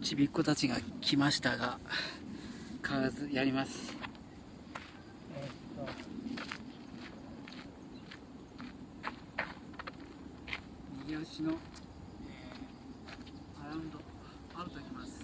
ちびっ子たちが来ましたが変わらずやります。えっと右足の、えーアラウンドアウトいきます。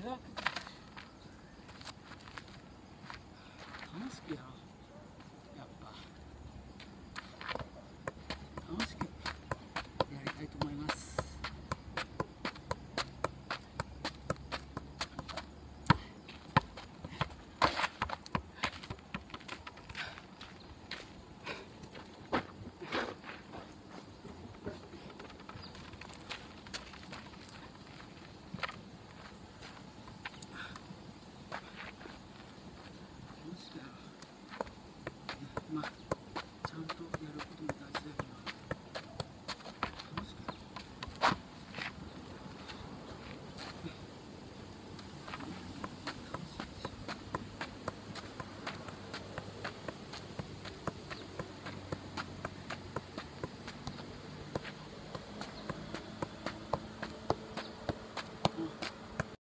sıcak. Mis bir hava.